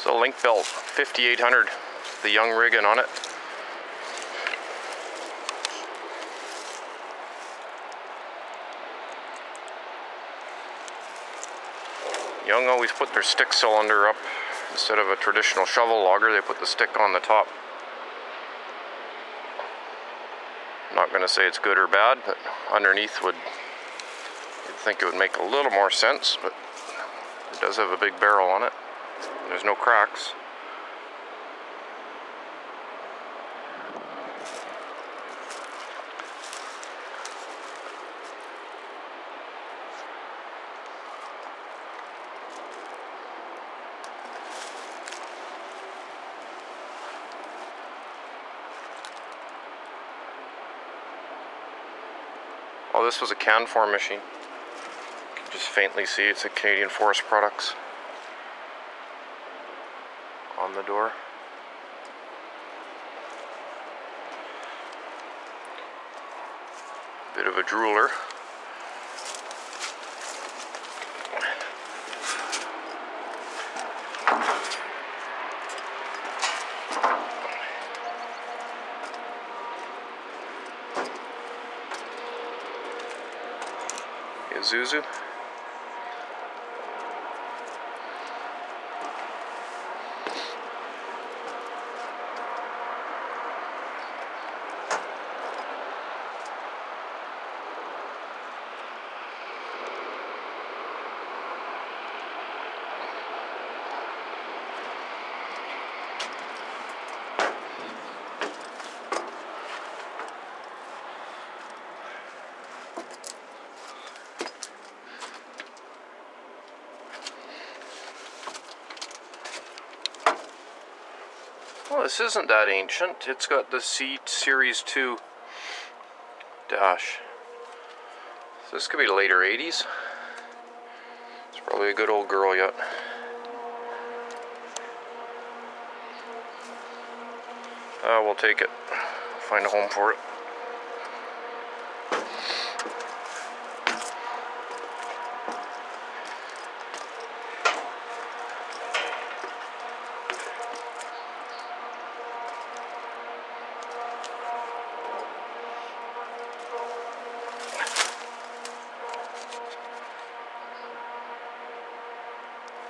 So link belt 5800, the young rigging on it. Young always put their stick cylinder up instead of a traditional shovel logger, they put the stick on the top. I'm not going to say it's good or bad, but underneath would, you'd think it would make a little more sense, but it does have a big barrel on it. There's no cracks. Oh, this was a Canfor machine. You can just faintly see it's a Canadian Forest Products on the door. Bit of a drooler. Isuzu. This isn't that ancient. It's got the C Series 2 dash. So this could be later 80s. It's probably a good old girl yet. Uh, we'll take it. Find a home for it.